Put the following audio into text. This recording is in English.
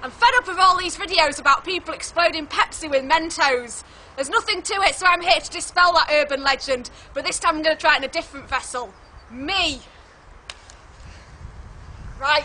I'm fed up of all these videos about people exploding Pepsi with Mentos. There's nothing to it, so I'm here to dispel that urban legend. But this time I'm going to try it in a different vessel. Me. Right.